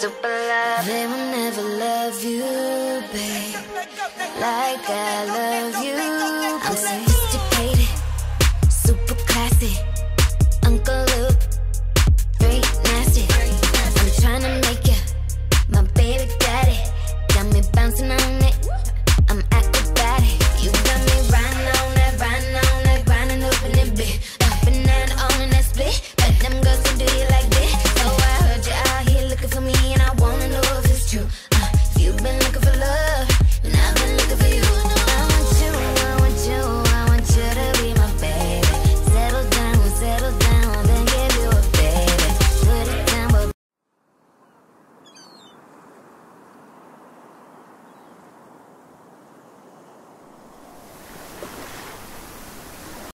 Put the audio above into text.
super love. They will never love you, babe, like I love you. I'm say.